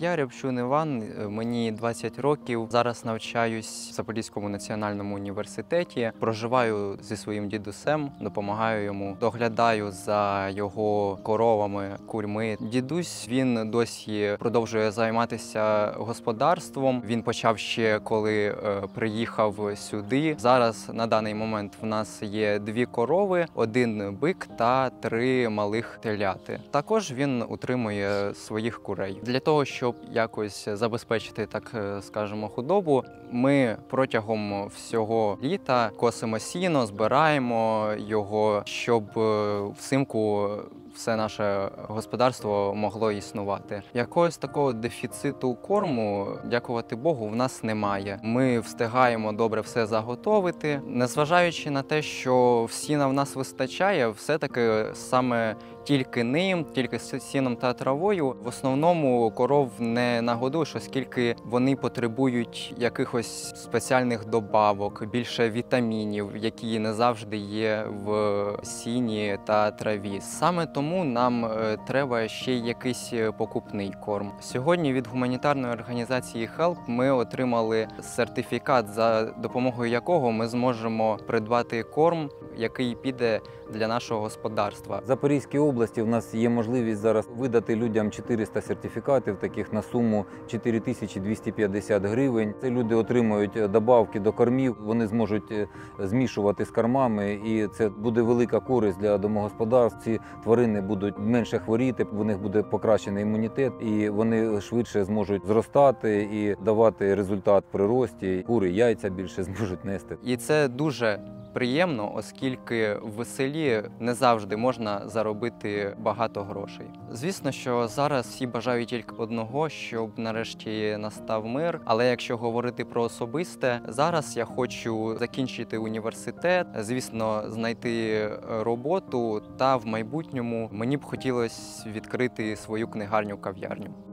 Я Рябчун Іван, е, мені 20 років. Зараз навчаюсь в Запорізькому національному університеті. Проживаю зі своїм дідусем, допомагаю йому, доглядаю за його коровами, курьми. Дідусь він досі продовжує займатися господарством. Він почав ще коли е, приїхав сюди. Зараз на даний момент в нас є дві корови, один бик та три малих теляти. Також він утримує своїх курей для того, щоб якось забезпечити, так е, скажемо, худобу. Ми протягом всього літа косимо сіно, збираємо його, щоб е, взимку все наше господарство могло існувати. Якогось такого дефіциту корму, дякувати Богу, в нас немає. Ми встигаємо добре все заготовити, незважаючи на те, що сіна в нас вистачає, все-таки саме тільки ним, тільки сіном та травою. В основному коров не нагодуєш, оскільки вони потребують якихось спеціальних добавок, більше вітамінів, які не завжди є в сіні та траві. Саме тому нам е, треба ще якийсь е, покупний корм. Сьогодні від гуманітарної організації HELP ми отримали сертифікат, за допомогою якого ми зможемо придбати корм, який піде для нашого господарства. Запорізькій області в нас є можливість зараз видати людям 400 сертифікатів, таких на суму 4250 гривень. Це люди отримують е, добавки до кормів. Вони зможуть е, змішувати з кормами, і це буде велика користь для домогосподарств. Ці тварини будуть менше хворіти, у них буде покращений імунітет, і вони швидше зможуть зростати і давати результат при рості. Кури яйця більше зможуть нести. І це дуже приємно, оскільки в селі не завжди можна заробити багато грошей. Звісно, що зараз всі бажають тільки одного, щоб нарешті настав мир. Але якщо говорити про особисте, зараз я хочу закінчити університет, звісно, знайти роботу, та в майбутньому мені б хотілося відкрити свою книгарню кав'ярню.